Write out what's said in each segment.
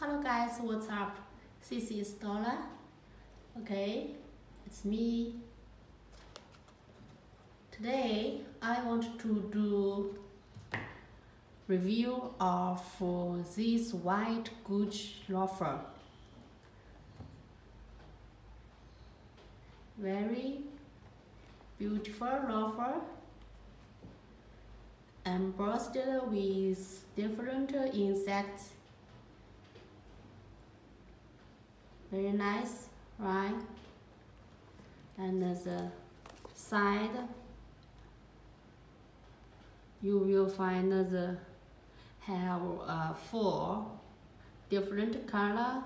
Hello guys, what's up? This is Dola. Okay, it's me. Today I want to do review of uh, this white Gucci loafer. Very beautiful loafer embossed with different insects very nice right? And the side. You will find the have uh, four different color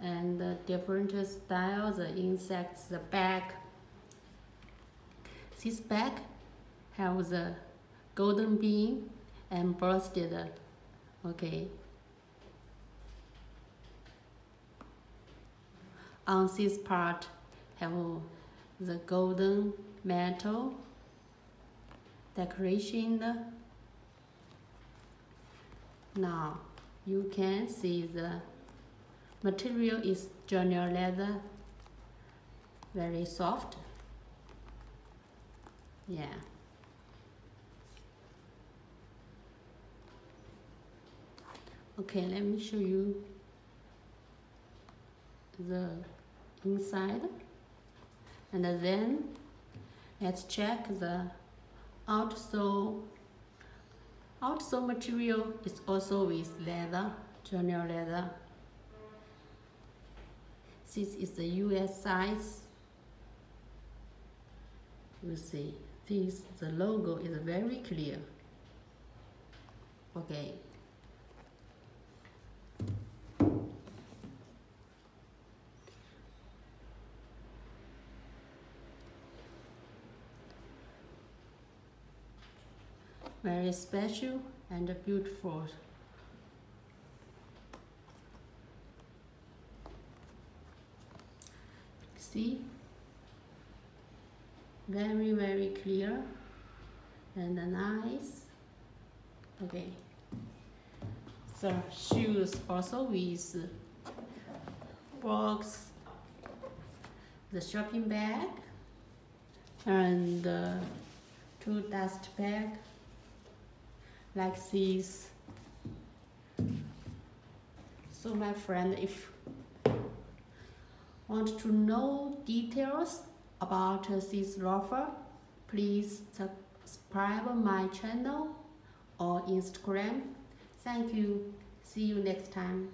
and different styles the insects the back this back have the golden bean and bursted okay on this part have the golden metal decoration. Now you can see the material is genuine leather very soft. Yeah. Okay let me show you the inside. And then let's check the outsole. Outsole material is also with leather genuine leather. This is the US size. You see this the logo is very clear. Okay very special and beautiful. See? Very, very clear and nice. Okay. So shoes also with box, the shopping bag, and uh, two dust bag like this. So my friend, if want to know details about this loafer, please subscribe my channel or Instagram. Thank you. See you next time.